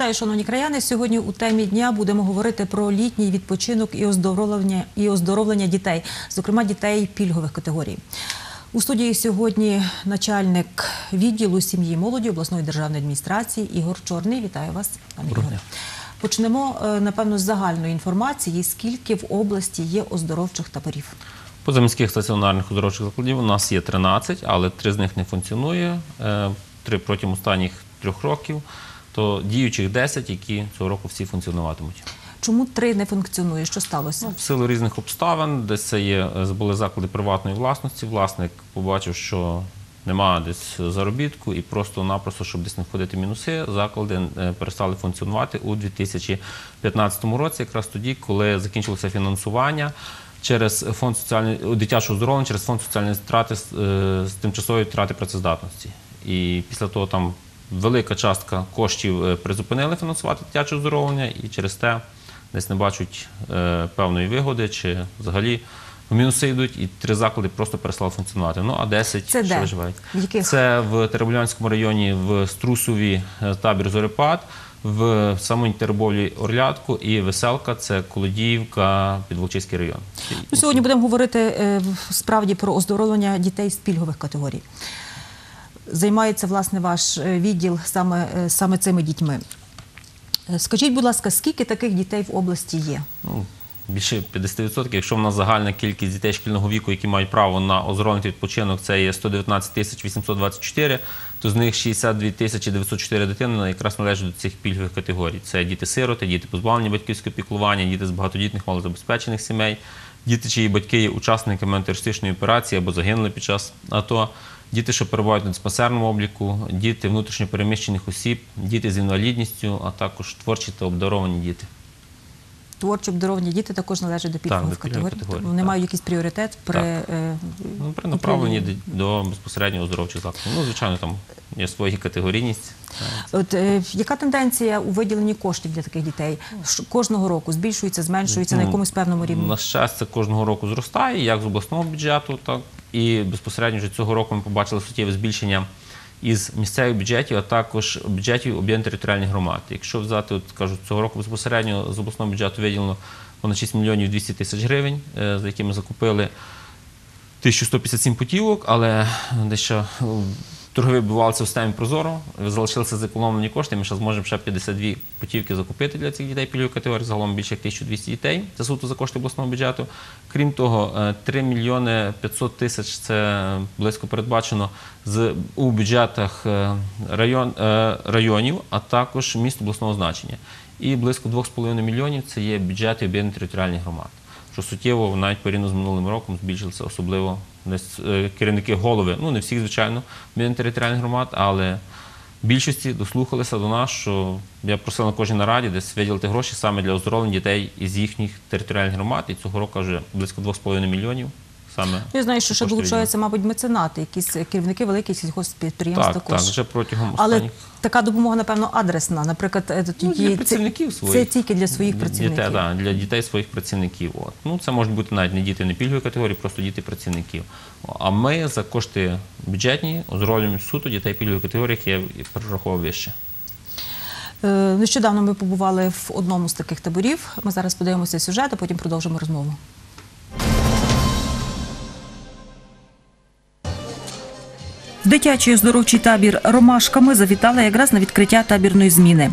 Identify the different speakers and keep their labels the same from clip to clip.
Speaker 1: Вітаю, шановні краяни. Сьогодні у темі дня будемо говорити про літній відпочинок і оздоровлення і оздоровлення дітей, зокрема дітей пільгових категорій. У студії сьогодні начальник відділу сім'ї і молоді обласної державної адміністрації Ігор Чорний. Вітаю вас, пане Ігоре. Почнемо е, напевно з загальної інформації. Скільки в області є оздоровчих таборів?
Speaker 2: Позаміських стаціонарних оздоровчих закладів у нас є 13, але три з них не функціонує. е, Три протягом останніх трьох років. То діючих 10, які цього року всі функціонуватимуть.
Speaker 1: Чому три не функціонує? Що сталося?
Speaker 2: Ну, в силу різних обставин, десь це є е, були заклади приватної власності. Власник побачив, що немає десь заробітку, і просто-напросто, щоб десь не входити в мінуси, заклади е, перестали функціонувати у 2015 році, якраз тоді, коли закінчилося фінансування. Через фонд соціальної дитячого здоров'я, через фонд соціальної страти з, е, з тимчасової втрати працездатності. І після того там велика частка коштів е, призупинили фінансувати дитяче оздоровлення, і через те десь не бачать е, певної вигоди, чи взагалі в мінуси йдуть, і три заклади просто перестали функціонувати. Ну а 10
Speaker 1: Це
Speaker 2: ще
Speaker 1: де?
Speaker 2: виживають.
Speaker 1: Яких?
Speaker 2: Це в Теребулянському районі в Струсові е, табір Зорепад, в самій Теребовлі Орлятку і Веселка це Колодіївка, Підволочиський район.
Speaker 1: Ну, сьогодні будемо говорити справді про оздоровлення дітей з пільгових категорій. Займається власне ваш е, відділ саме, е, саме цими дітьми. Е, Скажіть, будь ласка, скільки таких дітей в області є?
Speaker 2: ну, більше 50%. Якщо в нас загальна кількість дітей шкільного віку, які мають право на оздоровлений відпочинок, це є 119 тисяч 824, то з них 62 тисячі 904 дитини якраз належать до цих пільгових категорій. Це діти-сироти, діти позбавлені батьківського піклування, діти з багатодітних малозабезпечених сімей, діти, чиї батьки є учасниками антитерористичної операції або загинули під час АТО. Діти, що перебувають на диспансерному обліку, діти внутрішньопереміщених осіб, діти з інвалідністю, а також творчі та обдаровані діти.
Speaker 1: Творчо обдаровані діти також належать до пільгових категорій.
Speaker 2: категорій,
Speaker 1: Вони
Speaker 2: так.
Speaker 1: мають якийсь пріоритет при е,
Speaker 2: Ну, при направленні до безпосередньо оздоровчих закладів. Ну, звичайно, там є своя категорійність.
Speaker 1: От е, яка тенденція у виділенні коштів для таких дітей? Ш- Кожного року збільшується, зменшується на
Speaker 2: Ну,
Speaker 1: якомусь певному рівні?
Speaker 2: На щастя, кожного року зростає, як з обласного бюджету, так і безпосередньо вже цього року ми побачили суттєве збільшення із місцевих бюджетів, а також бюджетів об'єднаних територіальних громад. Якщо взяти, от кажу, цього року безпосередньо з обласного бюджету виділено понад 6 мільйонів 200 тисяч гривень, е, за якими закупили 1157 путівок, але дещо е, торги відбувалися в системі Прозоро, залишилися зекономлені кошти. Ми ще зможемо ще 52 путівки закупити для цих дітей пільгової категорії, загалом більше як 1200 дітей. Це суто за кошти обласного бюджету. Крім того, е, 3 мільйони 500 тисяч це близько передбачено з у бюджетах е, район, е, районів, а також міст обласного значення. І близько 2,5 мільйонів це є бюджети об'єднаних територіальних громад що суттєво навіть порівняно з минулим роком збільшилися, особливо е, керівники голови, ну не всіх, звичайно, територіальних громад, але більшості дослухалися до нас, що я просив на кожній нараді десь виділити гроші саме для оздоровлення дітей із їхніх територіальних громад. І цього року вже близько 2,5 мільйонів. Саме
Speaker 1: Я знаю, що ще долучаються, мабуть, меценати, якісь керівники великих сільгоспідприємств
Speaker 2: Так,
Speaker 1: також.
Speaker 2: так, вже протягом
Speaker 1: Але
Speaker 2: останніх
Speaker 1: така допомога, напевно, адресна. Наприклад, е,
Speaker 2: Ну,
Speaker 1: є-
Speaker 2: працівників
Speaker 1: це,
Speaker 2: своїх.
Speaker 1: це тільки для своїх працівників.
Speaker 2: Дітей, да, для дітей своїх працівників. От. Ну, це можуть бути навіть не діти не пільгової категорії, просто діти працівників. А ми за кошти бюджетні оздоровлюємо суто дітей пільгової категорії, які я перерахував вище.
Speaker 1: Е, Нещодавно ми побували в одному з таких таборів. Ми зараз подивимося сюжет, а потім продовжимо розмову. Дитячий оздоровчий табір Ромашками завітала якраз на відкриття табірної зміни.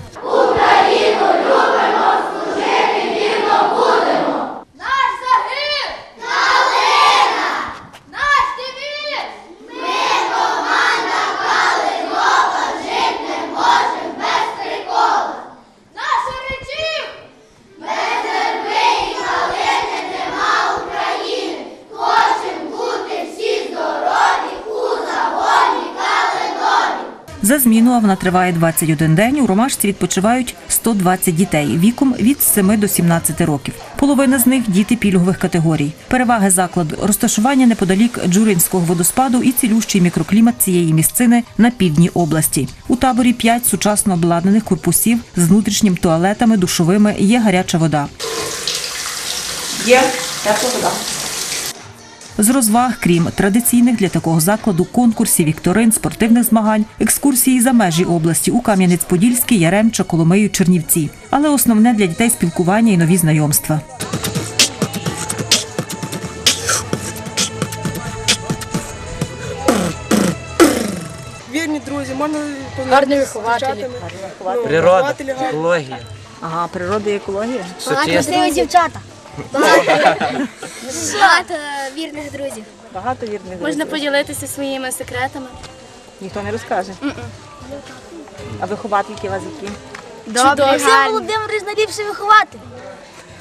Speaker 1: За вона триває 21 день, у Ромашці відпочивають 120 дітей віком від 7 до 17 років. Половина з них діти пільгових категорій. Переваги закладу розташування неподалік Джуринського водоспаду і цілющий мікроклімат цієї місцини на півдні області. У таборі 5 сучасно обладнаних корпусів з внутрішнім туалетами, душовими є гаряча вода. Є тепла вода. З розваг, крім традиційних для такого закладу конкурсів, вікторин, спортивних змагань, екскурсії за межі області у Кам'янець-Подільський, Яремча, Коломию, Чернівці. Але основне для дітей спілкування і нові знайомства.
Speaker 3: Вірні друзі, можна
Speaker 4: Гарні вихователі.
Speaker 3: Ну,
Speaker 5: Природа, екологія,
Speaker 1: Ага, природа і екологія.
Speaker 5: сучасність.
Speaker 6: дівчата. Багато вірних друзів.
Speaker 7: Багато вірних
Speaker 4: Можна
Speaker 7: друзів.
Speaker 4: поділитися своїми секретами.
Speaker 7: Ніхто не розкаже. А виховательки у вас які?
Speaker 4: Добрі,
Speaker 6: Максим
Speaker 4: гарні.
Speaker 6: Володимирович найліпший вихователь.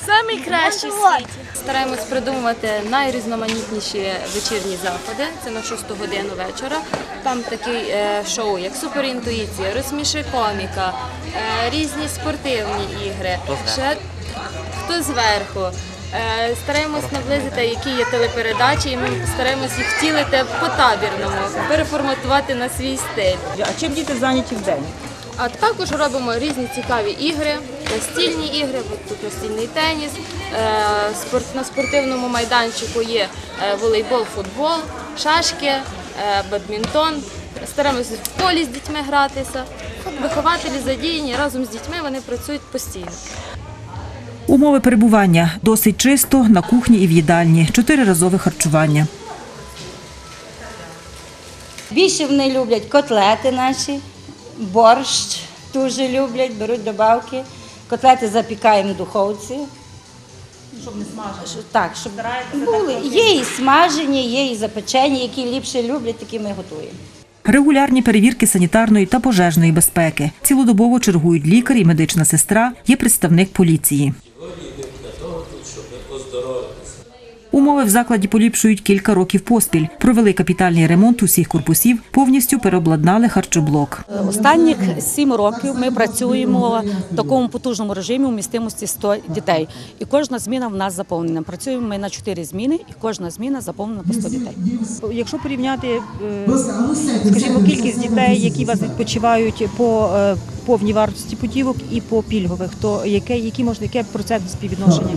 Speaker 4: В світі. Стараємось придумувати найрізноманітніші вечірні заходи. Це на 6 годину вечора. Там такі е, шоу, як суперінтуїція, розсміши коміка, е, різні спортивні ігри. Ще зверху. Е, Стараємось наблизити, які є телепередачі, і ми стараємось їх втілити по-табірному, переформатувати на свій стиль.
Speaker 7: А чим діти зайняті в день?
Speaker 4: А також робимо різні цікаві ігри, настільні ігри, тут настільний теніс. е, На спортивному майданчику є е, волейбол, футбол, шашки, бадмінтон. Стараємося в полі з дітьми гратися. Вихователі задіяні разом з дітьми, вони працюють постійно.
Speaker 1: Умови перебування досить чисто на кухні і в їдальні, чотириразове харчування.
Speaker 8: Більше вони люблять котлети наші, борщ дуже люблять, беруть добавки. Котлети запікаємо в духовці. Щоб не смажені? Так, щоб були. Є і смажені, є і запечені, які ліпше люблять, такі ми готуємо.
Speaker 1: Регулярні перевірки санітарної та пожежної безпеки. Цілодобово чергують лікар і медична сестра, є представник поліції. Умови в закладі поліпшують кілька років поспіль. Провели капітальний ремонт усіх корпусів, повністю переобладнали харчоблок.
Speaker 9: Останніх сім років ми працюємо в такому потужному режимі у містимості 100 дітей. І кожна зміна в нас заповнена. Працюємо ми на 4 зміни, і кожна зміна заповнена по 100 дітей.
Speaker 7: Якщо порівняти, е, скажімо, кількість дітей, які вас відпочивають по е, повній вартості путівок і по пільгових, то яке, які можна, яке процент співвідношення?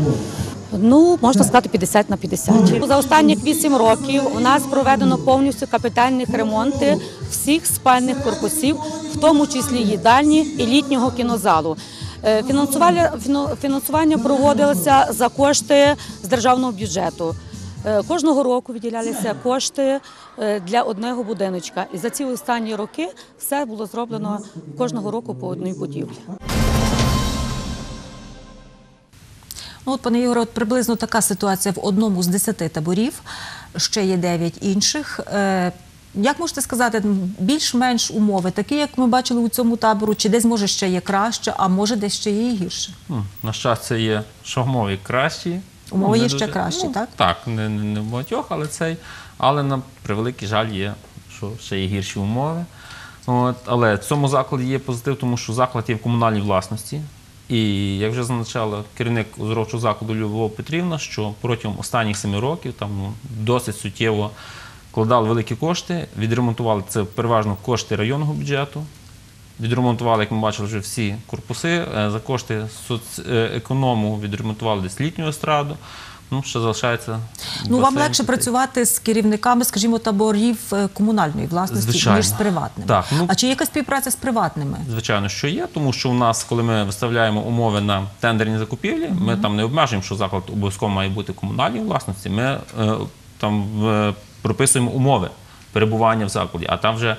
Speaker 9: Ну, можна сказати, 50 на 50. За останніх 8 років у нас проведено повністю капітальних ремонти всіх спальних корпусів, в тому числі їдальні і літнього кінозалу. Е, Фінансування, фінансування проводилося за кошти з державного бюджету. Е, Кожного року виділялися кошти е, для одного будиночка. І за ці останні роки все було зроблено кожного року по одній будівлі.
Speaker 1: Ну, от, пане Ігоре, от приблизно така ситуація в одному з десяти таборів. Ще є дев'ять інших. Е, Як можете сказати, більш-менш умови, такі, як ми бачили у цьому табору, чи десь може ще є краще, а може десь ще є і гірше?
Speaker 2: Ну, на щастя, є, що умови кращі.
Speaker 1: Умови є ще кращі,
Speaker 2: ну,
Speaker 1: так?
Speaker 2: Так, не, не, не в багатьох, але цей. Але на превеликий жаль є, що ще є гірші умови. От, але в цьому закладі є позитив, тому що заклад є в комунальній власності. І як вже зазначала керівник оздоровчого закладу Львова Петрівна, що протягом останніх семи років там ну, досить суттєво вкладали великі кошти, відремонтували це переважно кошти районного бюджету. Відремонтували, як ми бачили, вже всі корпуси. Е, За кошти соцеконому відремонтували десь літню естраду. Ну, ще залишається.
Speaker 1: Ну, вам
Speaker 2: басейн
Speaker 1: легше працювати з керівниками, скажімо, таборів е, комунальної власності,
Speaker 2: Звичайно.
Speaker 1: ніж з приватними.
Speaker 2: Так, ну-
Speaker 1: А чи є якась співпраця з приватними?
Speaker 2: Звичайно, що є, тому що у нас, коли ми виставляємо умови на тендерні закупівлі, ми там не обмежуємо, що заклад обов'язково має бути комунальній власності. Ми е, там е, прописуємо умови перебування в закладі, а там вже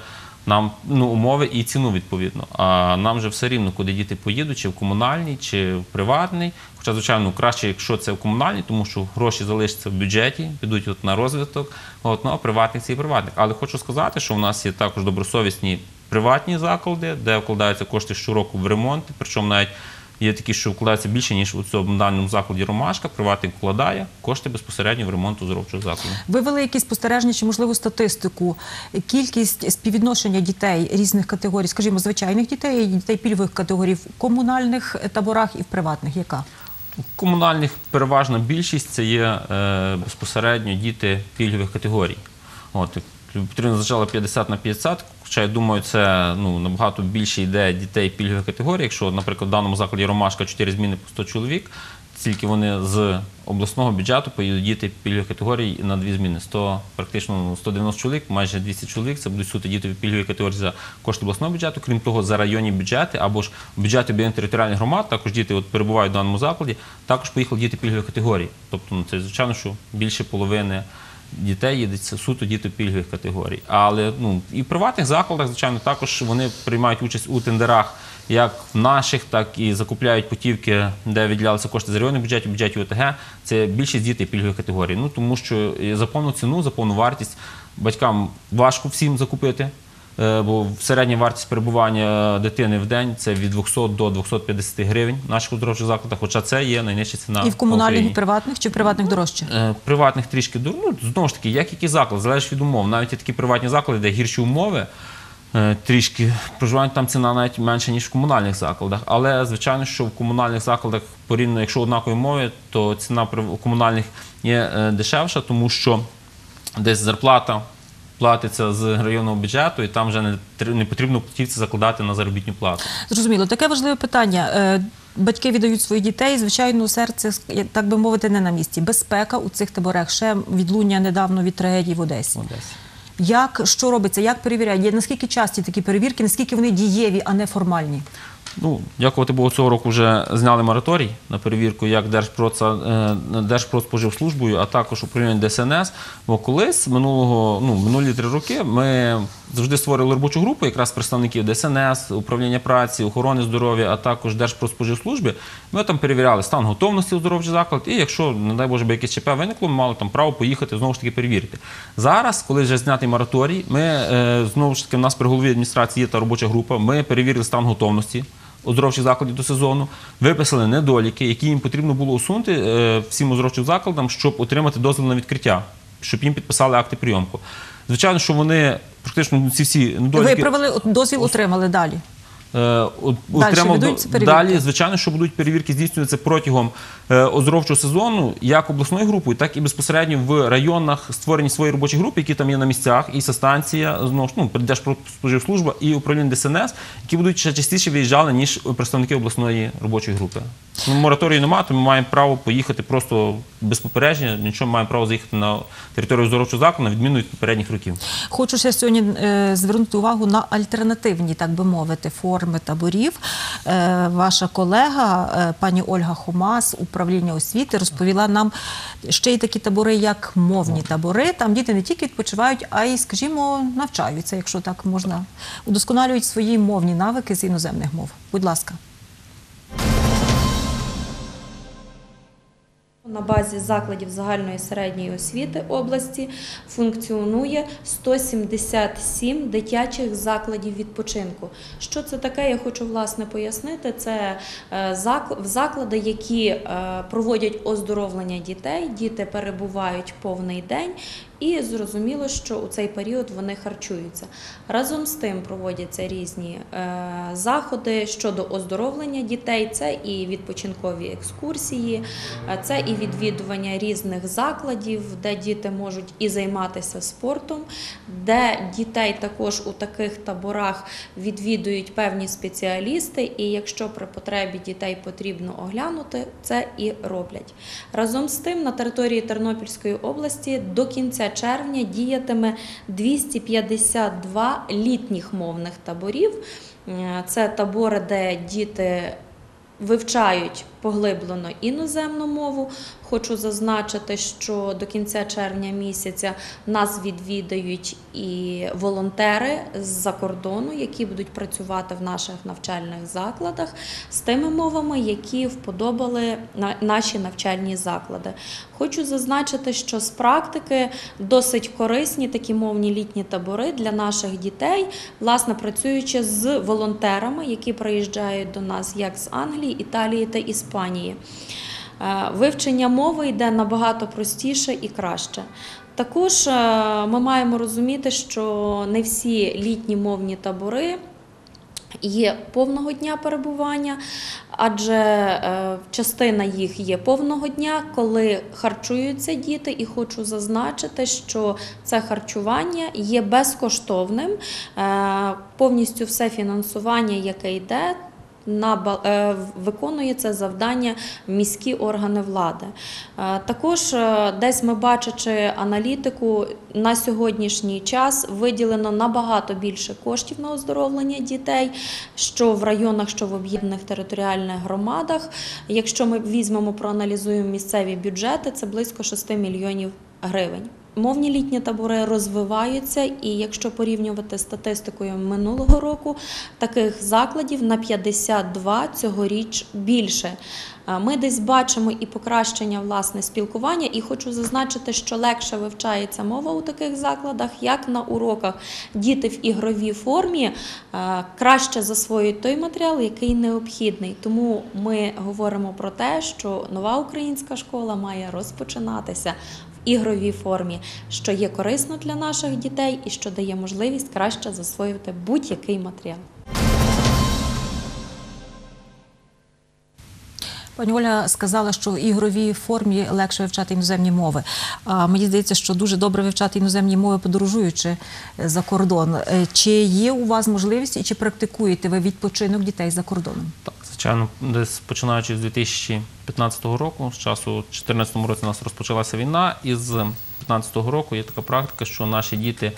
Speaker 2: нам ну, умови і ціну відповідно. А нам же все рівно, куди діти поїдуть, чи в комунальний, чи в приватний. Хоча, звичайно, краще, якщо це в комунальній, тому що гроші залишаться в бюджеті, підуть от на розвиток. От, ну, а приватник це і приватник. Але хочу сказати, що в нас є також добросовісні приватні заклади, де вкладаються кошти щороку в ремонт, причому навіть є такі, що вкладаються більше, ніж у цьому даному закладі Ромашка. Приватник вкладає кошти безпосередньо в ремонт оздоровчого закладу.
Speaker 1: Ви вели якісь спостереження чи можливо статистику? Кількість співвідношення дітей різних категорій, скажімо, звичайних дітей дітей пільгових категорій в комунальних таборах і в приватних. Яка?
Speaker 2: У комунальних переважна більшість це є е, безпосередньо діти пільгових категорій. От, як Петрина 50 на 50, хоча я думаю, це ну, набагато більше йде дітей пільгових категорій. Якщо, наприклад, в даному закладі Ромашка 4 зміни по 100 чоловік, тільки вони з обласного бюджету поїдуть діти пільгових категорій на дві зміни. 100, практично ну, 190 чоловік, майже 200 чоловік. Це будуть суто діти пільгової категорії за кошти обласного бюджету. Крім того, за районні бюджети або ж бюджети об'єднаних територіальних громад, також діти от, перебувають в даному закладі, також поїхали діти пільгових категорій. Тобто, ну, це звичайно, що більше половини дітей є суто діти пільгових категорій. Але ну, і в приватних закладах, звичайно, також вони приймають участь у тендерах як в наших, так і закупляють путівки, де виділялися кошти з районних бюджетів, бюджетів ОТГ. Це більшість дітей пільгової категорії. Ну тому що за повну ціну, за повну вартість батькам важко всім закупити. Е, Бо середня вартість перебування дитини в день це від 200 до 250 гривень в наших оздоровчих закладах, хоча це є найнижча ціна.
Speaker 1: І в комунальних, і приватних, чи в приватних дорожче?
Speaker 2: Е, Приватних трішки ну, знову ж таки, як який заклад, залежить від умов. Навіть є такі приватні заклади, де гірші умови, е, трішки проживання там ціна навіть менша, ніж в комунальних закладах. Але звичайно, що в комунальних закладах порівняно, якщо однакові умови, то ціна комунальних є дешевша, тому що десь зарплата. Платиться з районного бюджету, і там вже не, не потрібно платівці закладати на заробітну плату.
Speaker 1: Зрозуміло, таке важливе питання. Е, Батьки віддають своїх дітей, звичайно, серце, так би мовити, не на місці. Безпека у цих таборах ще відлуння недавно від трагедії в Одесі.
Speaker 2: в Одесі.
Speaker 1: Як що робиться? Як перевіряють? Наскільки часті такі перевірки, наскільки вони дієві, а не формальні?
Speaker 2: Ну, дякувати Богу, цього року вже зняли мораторій на перевірку як е, Держпродспоживслужбою, а також управління ДСНС. Бо колись минулого, ну, минулі три роки ми завжди створили робочу групу, якраз представників ДСНС, управління праці, охорони здоров'я, а також Держпродспоживслужби. Ми там перевіряли стан готовності оздоровчих заклад, і якщо, не дай Боже, би якесь ЧП виникло, ми мали там право поїхати знову ж таки перевірити. Зараз, коли вже знятий мораторій, ми е, знову ж таки в нас при голові адміністрації є та робоча група. Ми перевірили стан готовності оздоровчих закладів до сезону, виписали недоліки, які їм потрібно було усунути е, всім оздоровчим закладам, щоб отримати дозвіл на відкриття, щоб їм підписали акти прийомку. Звичайно, що вони практично ці всі недоліки
Speaker 1: Виправили, от дозвіл отримали далі.
Speaker 2: Е,
Speaker 1: Далі
Speaker 2: отримав? Далі, звичайно, що будуть перевірки здійснюватися протягом е, оздоровчого сезону, як обласною групою, так і безпосередньо в районах створені свої робочі групи, які там є на місцях, і станція, знову ж ну, Держпродспоживслужба і управління ДСНС, які будуть ще частіше виїжджали, ніж представники обласної робочої групи. Ну, мораторію немає, то ми маємо право поїхати просто без попередження, нічого маємо право заїхати на територію оздоровчого закладу, на відміну від попередніх років.
Speaker 1: Хочу ще сьогодні е, звернути увагу на альтернативні, так би мовити, форми таборів. Е, ваша колега, е, пані Ольга Хумас, управління освіти, розповіла нам ще й такі табори, як мовні табори. Там діти не тільки відпочивають, а й, скажімо, навчаються, якщо так можна, удосконалюють свої мовні навики з іноземних мов. Будь ласка.
Speaker 5: На базі закладів загальної середньої освіти області функціонує 177 дитячих закладів відпочинку. Що це таке? Я хочу власне пояснити. Це е, заклади, які е, проводять оздоровлення дітей. Діти перебувають повний день. І зрозуміло, що у цей період вони харчуються. Разом з тим проводяться різні е, заходи щодо оздоровлення дітей. Це і відпочинкові екскурсії, е, це і відвідування різних закладів, де діти можуть і займатися спортом, де дітей також у таких таборах відвідують певні спеціалісти. І якщо при потребі дітей потрібно оглянути, це і роблять. Разом з тим на території Тернопільської області до кінця червня діятиме 252 літніх мовних таборів. Е, Це табори, де діти вивчають поглиблено іноземну мову. Хочу зазначити, що до кінця червня місяця нас відвідають і волонтери з-за кордону, які будуть працювати в наших навчальних закладах з тими мовами, які вподобали наші навчальні заклади. Хочу зазначити, що з практики досить корисні такі мовні літні табори для наших дітей, власне працюючи з волонтерами, які приїжджають до нас як з Англії, Італії та Іспанії. Е, Вивчення мови йде набагато простіше і краще. Також е, ми маємо розуміти, що не всі літні мовні табори є повного дня перебування, адже е, частина їх є повного дня, коли харчуються діти, і хочу зазначити, що це харчування є безкоштовним. Повністю все фінансування, яке йде. На е, виконує це завдання міські органи влади. Е, Також е, десь ми бачачи аналітику, на сьогоднішній час виділено набагато більше коштів на оздоровлення дітей, що в районах, що в об'єднаних територіальних громадах. Якщо ми візьмемо, проаналізуємо місцеві бюджети, це близько 6 мільйонів гривень. Мовні літні табори розвиваються, і якщо порівнювати з статистикою минулого року, таких закладів на 52 цьогоріч більше. Ми десь бачимо і покращення власне спілкування, і хочу зазначити, що легше вивчається мова у таких закладах, як на уроках. Діти в ігровій формі е, краще засвоюють той матеріал, який необхідний. Тому ми говоримо про те, що нова українська школа має розпочинатися ігровій формі, що є корисно для наших дітей і що дає можливість краще засвоювати будь-який матеріал.
Speaker 1: Пані Оля сказала, що в ігровій формі легше вивчати іноземні мови. А мені здається, що дуже добре вивчати іноземні мови, подорожуючи е, за кордон. Е, Чи є у вас можливість і чи практикуєте ви відпочинок дітей за кордоном?
Speaker 2: Так, звичайно, десь починаючи з 2015 року, з часу, в 2014 році у нас розпочалася війна, і з 2015 року є така практика, що наші діти.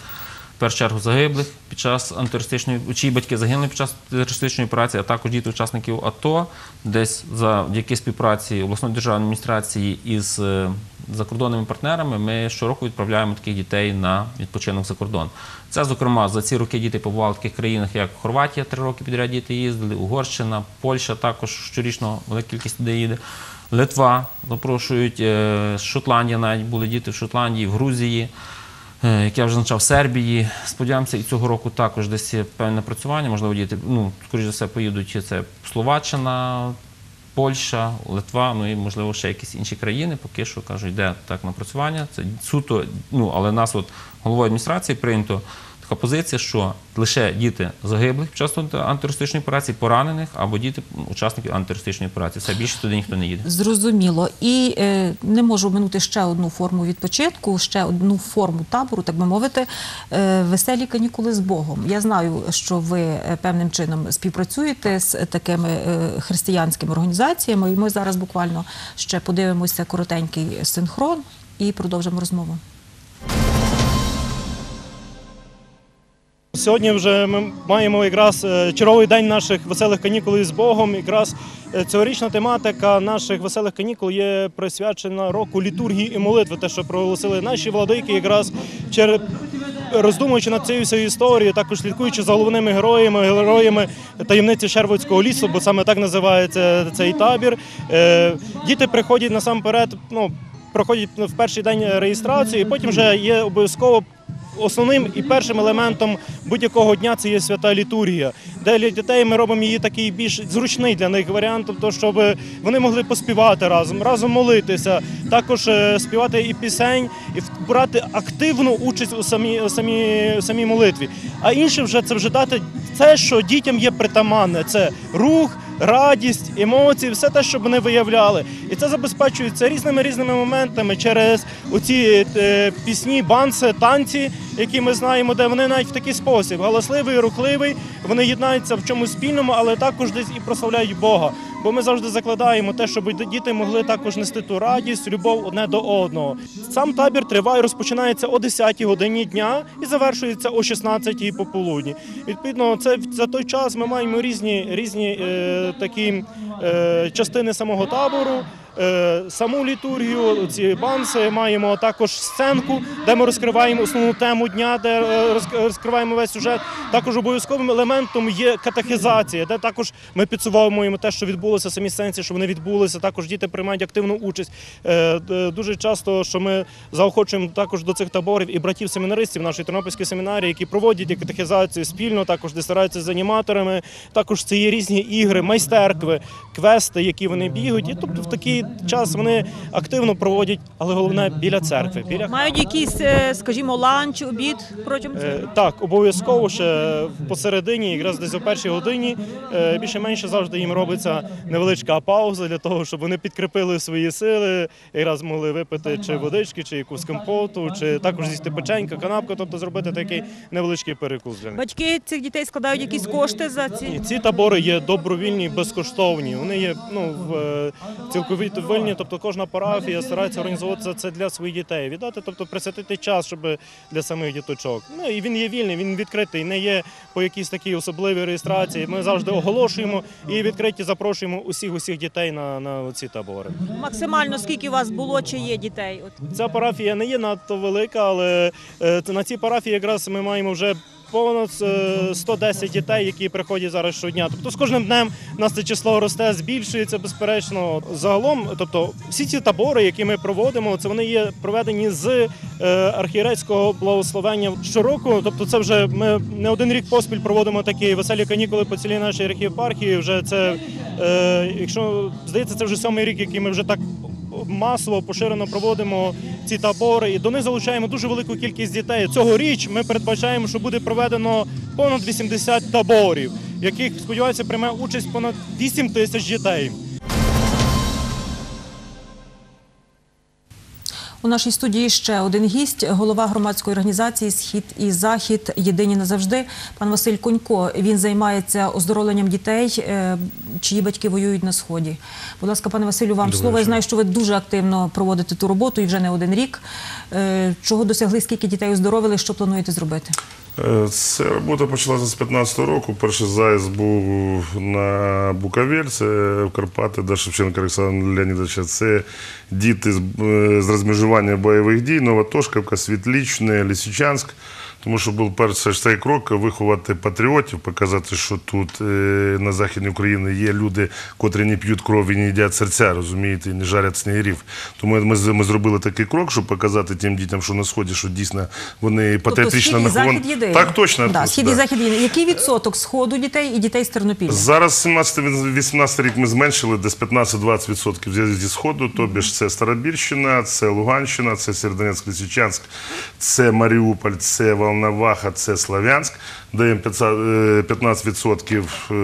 Speaker 2: Першу чергу загиблих під час антитерористичної, чиї батьки загинули під час терористичної операції, а також діти учасників АТО, десь завдяки співпраці обласної державної адміністрації із е, закордонними партнерами, ми щороку відправляємо таких дітей на відпочинок за кордон. Це, зокрема, за ці роки діти побували в таких країнах, як Хорватія, три роки підряд діти їздили, Угорщина, Польща також щорічно велика кількість людей їде. Литва запрошують, е, Шотландія навіть були діти в Шотландії, в Грузії, як я вже зазначав, Сербії. Сподіваємося, і цього року також десь є певне напрацювання. Можливо, діти, ну, скоріш за все, поїдуть це Словаччина, Польща, Литва, ну і можливо ще якісь інші країни. Поки що кажуть, йде так напрацювання. Це суто, ну але нас, от головою адміністрації, прийнято така позиція, що лише діти загиблих під час антитерористичної операції, поранених або діти учасників антитерористичної операції. Все більше туди ніхто не їде.
Speaker 1: Зрозуміло. І е, не можу минути ще одну форму відпочинку, ще одну форму табору, так би мовити, е, веселі канікули з Богом. Я знаю, що ви е, певним чином співпрацюєте з такими е, християнськими організаціями, і ми зараз буквально ще подивимося коротенький синхрон і продовжимо розмову.
Speaker 10: Сьогодні вже ми маємо якраз е, черговий день наших веселих канікул із Богом. Якраз е, цьогорічна тематика наших веселих канікул є присвячена року літургії і молитви. Те, що проголосили наші владики, якраз роздумуючи над цією всією історією, також слідкуючи за головними героями, героями таємниці Шервоцького лісу, бо саме так називається цей табір. Е, Діти приходять насамперед, ну проходять в перший день реєстрації, потім вже є обов'язково Основним і першим елементом будь-якого дня це є свята літургія, для дітей ми робимо її такий більш зручний для них варіант, тобто, щоб вони могли поспівати разом, разом молитися, також е, співати і пісень, і брати активну участь у самій у самій, у самій молитві. А інше вже це вже дати те, що дітям є притаманне: це рух. Радість, емоції, все те, що вони виявляли, і це забезпечується різними різними моментами через оці е, пісні, банси, танці, які ми знаємо, де вони навіть в такий спосіб галасливий, рухливий. Вони єднаються в чомусь спільному, але також десь і прославляють Бога. Бо ми завжди закладаємо те, щоб діти могли також нести ту радість, любов одне до одного. Сам табір триває, розпочинається о 10 годині дня і завершується о 16 пополудні. Відповідно, це за той час ми маємо різні різні е, такі е, частини самого табору. Е, Саму літургію, ці банси маємо також сценку, де ми розкриваємо основну тему дня, де е, розкриваємо весь сюжет. Також обов'язковим елементом є катехізація, де також ми підсумовуємо те, що відбулося самі сенсі, що вони відбулися. Також діти приймають активну участь. Е, Дуже часто, що ми заохочуємо також до цих таборів і братів семінаристів нашої тернопільської семінарії, які проводять катехізацію спільно, також де стараються з аніматорами. Також це є різні ігри, майстеркви, квести, які вони бігають. І тобто в такий час вони активно проводять, але головне біля церкви. Біля
Speaker 7: Мають якийсь, е, скажімо, ланч, обід протягом цього?
Speaker 10: Е, Так, обов'язково ще посередині, якраз десь о першій годині, е, більше-менше завжди їм робиться невеличка пауза для того, щоб вони підкріпили свої сили, якраз могли випити чи водички, чи якусь компоту, чи також з'їсти печенька, канапку, тобто зробити такий невеличкий перекус для них.
Speaker 7: Батьки цих дітей складають якісь кошти за ці.
Speaker 10: Ні, ці табори є добровільні, безкоштовні. Вони є ну в е, вільні, тобто кожна парафія старається організувати це для своїх дітей, віддати, тобто присвятити час, щоб для самих діточок. Ну і він є вільний, він відкритий, не є по якійсь такій особливій реєстрації. Ми завжди оголошуємо і відкриті запрошуємо усіх усіх дітей на, на ці табори.
Speaker 7: Максимально скільки у вас було чи є дітей? От
Speaker 10: Ця парафія не є надто велика, але е, на цій парафії якраз ми маємо вже. Понад е, 110 дітей, які приходять зараз щодня. Тобто з кожним днем нас це число росте, збільшується безперечно. Загалом, тобто, всі ці табори, які ми проводимо, це вони є проведені з е, архієрейського благословення щороку. Тобто, це вже ми не один рік поспіль проводимо такі веселі канікули по цілій нашій архієпархії. Вже це, е, якщо здається, це вже сьомий рік, який ми вже так масово поширено проводимо ці табори і до них залучаємо дуже велику кількість дітей. Цьогоріч ми передбачаємо, що буде проведено понад 80 таборів, в яких сподіваюся прийме участь понад 8 тисяч дітей.
Speaker 1: У нашій студії ще один гість, голова громадської організації Схід і Захід Єдині назавжди. Пан Василь Конько. Він займається оздоровленням дітей, е, чиї батьки воюють на сході. Будь ласка, пане Василю, вам слово. Я знаю, що ви дуже активно проводите ту роботу і вже не один рік. Е, Чого досягли? Скільки дітей оздоровили? Що плануєте зробити?
Speaker 11: Е, Ця робота почалася з 15-го року. Перший заїзд був на Буковель, це в Карпати, до Шевченка Олександра Леонідовича. Це діти з, е, з бойових дій, Новотошківка, Світлічне, Лисичанськ. Тому що був перший цей крок виховати патріотів, показати, що тут е, на Західній Україні є люди, котрі не п'ють кров і не їдять серця, розумієте, і не жарять снігирів. Тому ми, ми зробили такий крок, щоб показати тим дітям, що на сході, що дійсно вони патріотично
Speaker 1: тобто, схід і захід єдиний.
Speaker 11: Так, точно.
Speaker 1: Да,
Speaker 11: тут,
Speaker 1: схід
Speaker 11: да.
Speaker 1: і захід єдиний. Який відсоток сходу дітей і дітей з Тернопілля?
Speaker 11: Зараз 17-18 рік ми зменшили десь 15-20% зі- зі сходу. Тобі ж це Старобірщина, це Луганщина, це Сєвєродонецьк, Лисичанськ, це Маріуполь, це Волноваха, це Слов'янськ. Даємо 500, е, 15% е,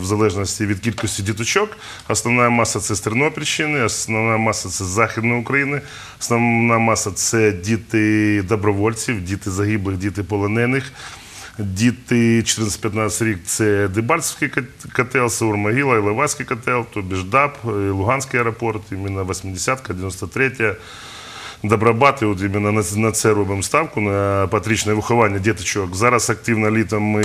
Speaker 11: в залежності від кількості діточок. Основна маса це з Тернопільщини, основна маса це з Західної України, основна маса це діти добровольців, діти загиблих, діти полонених. Діти 14-15 рік це Дебальцевський кот- котел, Саурмогила, Іловайський котел, тобі ж ДАП, е, Луганський аеропорт, іменно 80-ка, 93-я. Добробат, і от іменно на, на це робимо ставку на патрічне виховання діточок. Зараз активно літом ми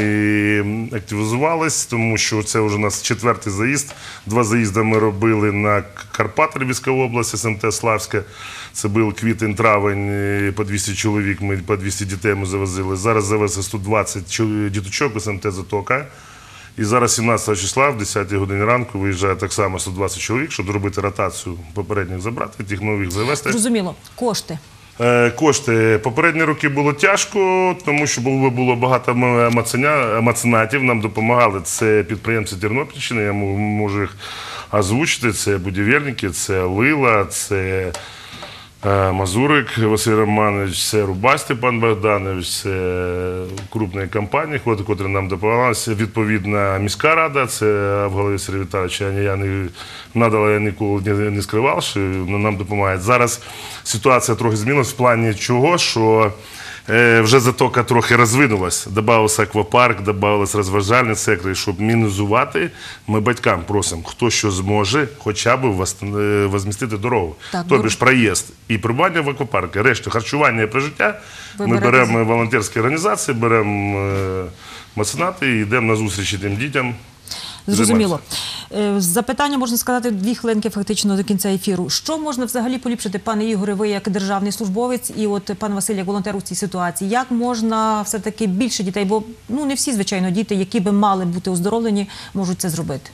Speaker 11: активізувались, тому що це вже у нас четвертий заїзд. Два заїзди ми робили на Карпати Львівська область, СМТ Славська. Це був квітень-травень, е, по 200 чоловік, ми по 200 дітей ми завозили. Зараз завезли 120 діточок СМТ Затока. І зараз 17 числа в 10 годині ранку виїжджає так само 120 чоловік, щоб зробити ротацію попередніх забрати, тих нових завести.
Speaker 1: Зрозуміло. Кошти.
Speaker 11: Е, Кошти попередні роки було тяжко, тому що було, багато м- маценя- Нам допомагали. Це підприємці Тернопільщини. Я можу їх озвучити. Це будівельники, це Лила, це Мазурик Василь Романович, це Рубай Степан Богданович, це крупні компанії, котрі нам допомагали. Відповідна міська рада, це в голові Сергія Віталійовича. Я, не надала, я ніколи не, не скривав, що нам допомагають. Зараз ситуація трохи змінилась в плані чого, що е, вже затока трохи розвинулась. Добавився аквапарк, додавалися розважальні сектори, щоб мінізувати. Ми батькам просимо, хто що зможе, хоча б е, возмістити дорогу.
Speaker 1: Так,
Speaker 11: Тобі ж проїзд і прибування в аквапарку, решта харчування і прожиття.
Speaker 1: Ви
Speaker 11: Ми
Speaker 1: берете
Speaker 11: беремо волонтерські організації, беремо е, меценати і йдемо на зустрічі тим дітям.
Speaker 1: Зрозуміло. Е, Запитання можна сказати дві хвилинки фактично до кінця ефіру. Що можна взагалі поліпшити, пане Ігоре, ви як державний службовець, і от пан Василь як волонтер у цій ситуації? Як можна все таки більше дітей? Бо ну не всі, звичайно, діти, які би мали бути оздоровлені, можуть це зробити.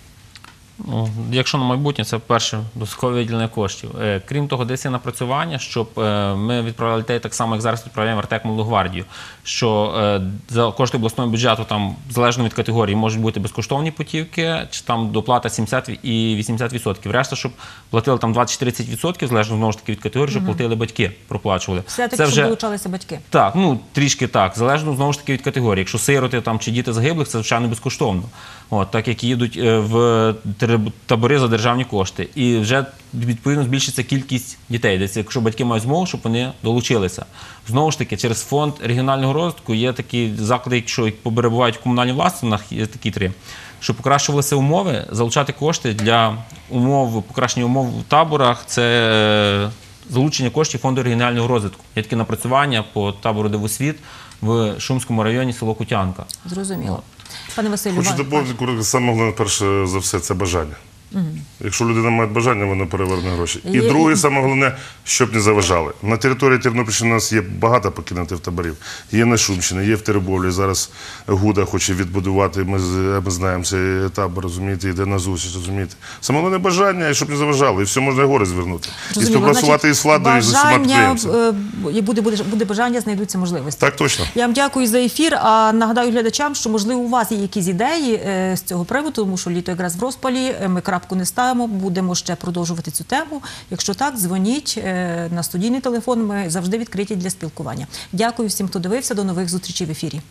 Speaker 2: Ну, якщо на майбутнє, це перше додаткове виділення коштів. Е, Крім того, десь є напрацювання, щоб е, ми відправляли дітей так само, як зараз відправляємо Артек Молоду гвардію. Що е, за кошти обласного бюджету, там залежно від категорії, можуть бути безкоштовні путівки, чи там доплата 70 і 80%. Решта, щоб платили там 20-30%, залежно знову ж таки від категорії, щоб платили батьки, проплачували.
Speaker 1: Все-таки, щоб долучалися батьки.
Speaker 2: Так, ну трішки так, залежно знову ж таки від категорії. Якщо сироти там чи діти загиблих, це звичайно безкоштовно. От так як їдуть в табори за державні кошти, і вже відповідно збільшиться кількість дітей. Десь якщо батьки мають змогу, щоб вони долучилися. Знову ж таки, через фонд регіонального розвитку є такі заклади, що перебувають в комунальній власності, є такі три. Щоб покращувалися умови, залучати кошти для умов покращення умов в таборах. Це е, залучення коштів фонду регіонального розвитку. Є таке напрацювання по табору Дивосвіт в Шумському районі село Кутянка.
Speaker 1: Зрозуміло. Пане Василю,
Speaker 11: Хочу доповнити, саме головне, перше за все, це бажання. Якщо людина має бажання, вона переверне гроші. І
Speaker 1: Є-
Speaker 11: друге, саме головне, щоб не заважали. На території Тернопільщини у нас є багато покинутих таборів. Є на Шумщині, є в Теребовлі. Зараз Гуда хоче відбудувати. Ми, з- ми знаємо цей етап, розумієте, йде на зустріч, розумієте. Саме головне бажання, і щоб не заважали, і все можна і гори звернути. І
Speaker 1: Зрозуміло.
Speaker 11: співпрацювати
Speaker 1: Значить,
Speaker 11: із владою, і з усіма
Speaker 1: бажання,
Speaker 11: підприємцями.
Speaker 1: е, буде, буде, буде бажання, знайдуться можливості.
Speaker 11: Так точно.
Speaker 1: Я вам дякую за ефір. А нагадаю глядачам, що можливо у вас є якісь ідеї е, з цього приводу, тому що літо якраз в розпалі. е, Ми крапку не ставимо. Будемо ще продовжувати цю тему. Якщо так, дзвоніть е, на студійний телефон. Ми завжди відкриті для спілкування. Дякую всім, хто дивився. До нових зустрічей в ефірі.